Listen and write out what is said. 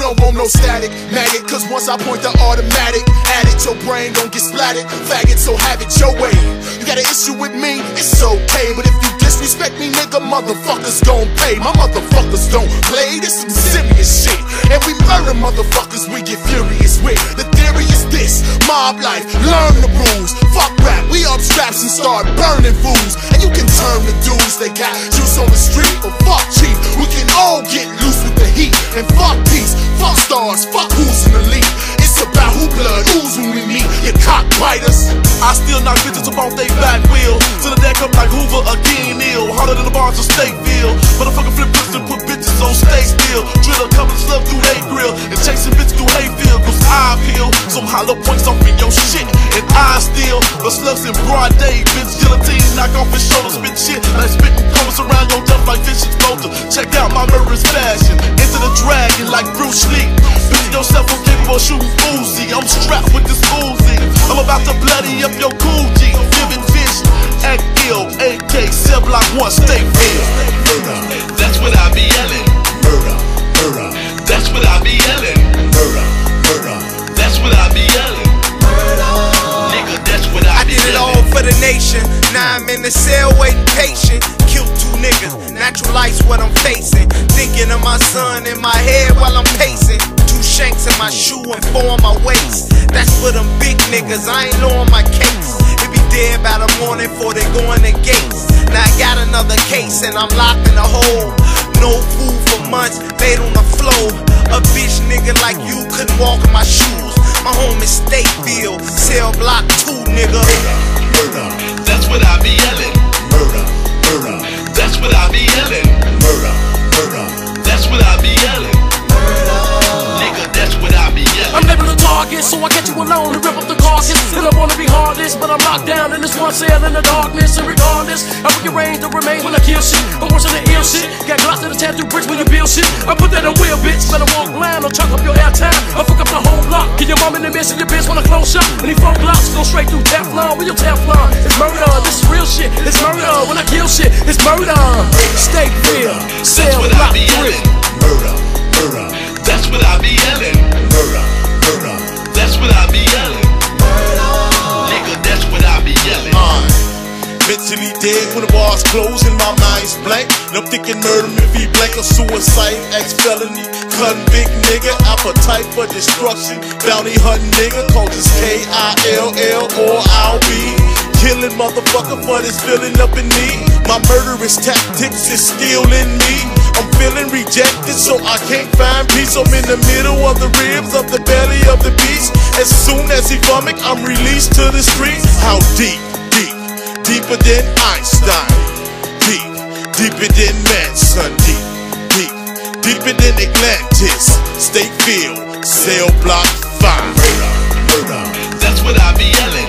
don't want no static. Maggot, cause once I point the automatic at it, your brain gon' get splattered. Faggot, so have it your way. You got an issue with me, it's okay. But if you disrespect me, nigga, motherfuckers gon' pay. My motherfuckers don't play, this some serious shit. And we murder motherfuckers, we get furious with. The theory is this mob life, learn the rules. Fuck rap, we up straps and start burning fools. And you can turn the dudes they got juice on the street, for fuck chief. All get loose with the heat. And fuck peace, fuck stars, fuck who's in the league. It's about who blood ooze when we meet, you cockbiters. I still knock bitches up off they back wheel. To the deck up like Hoover again ill. Harder than the bars of Stateville. Motherfucker flip bricks and put bitches on stay still. Drill a couple of slugs through they grill. And chasing bitches through hayfield. Cause I peel some hollow points off in your shit. And I steal the slugs in broad day. Bitch guillotine, knock off his shoulders, spit shit. Like spitting commas around your duff like exposure. About to bloody up your cool G. Vivid fish, act ill, AK, cell block one, stay real. That's what I be yelling. Murder, murder, that's what I be yelling. Murder, murder, that's what I be yelling. Murder, nigga, that's what I. I did it all for the nation. Now I'm in the cell waiting patient. Killed two niggas. Natural life's what I'm facing. Thinking of my son in my head while I'm pacing. Two shanks in my shoe and four on my waist. That's for them big niggas. I ain't low on my case. It be dead by the morning before they go in the gates. Now I got another case and I'm locked in a hole. No food for months, laid on the floor. A bitch nigga like you couldn't walk in my shoes. My home is Stateville, cell block two, nigga. Murder, That's what I be yelling. murder, murder, That's what I be yelling. murder, murder. That's what I be yelling. Target, so I catch you alone and rip up the carcass. And I wanna be heartless, but I'm locked down in this one cell in the darkness. And regardless, I rearrange to remain when I kill shit. I'm worse than the ill shit. Got glass that tattoo bricks when you build shit. I put that in wheel, bitch. Better walk blind or chunk up your airtime. I fuck up the whole block. Get your mom in the mess and your bitch wanna close shop. And these four blocks go straight through Teflon. With your Teflon, it's murder. This is real shit. It's murder. When I kill shit, it's murder. State real. That's Cell what I block be three. Murder, murder, That's what I be yelling. Mentally dead when the bars close and my mind's blank. And I'm thinking murder, maybe blank or suicide, ex felony. Big nigga, appetite for destruction. Bounty hunting nigga, cause it's K I L L or I'll be. Killing motherfucker for this feeling up in me. My murderous tactics is still in me. I'm feeling rejected, so I can't find peace. I'm in the middle of the ribs of the belly of the beast. As soon as he vomit, I'm released to the streets. How deep, deeper than Einstein, deep, deeper than Manson, deep, deep, deeper than Atlantis, Stateville, cell block five. Murder, murder, that's what I be yelling.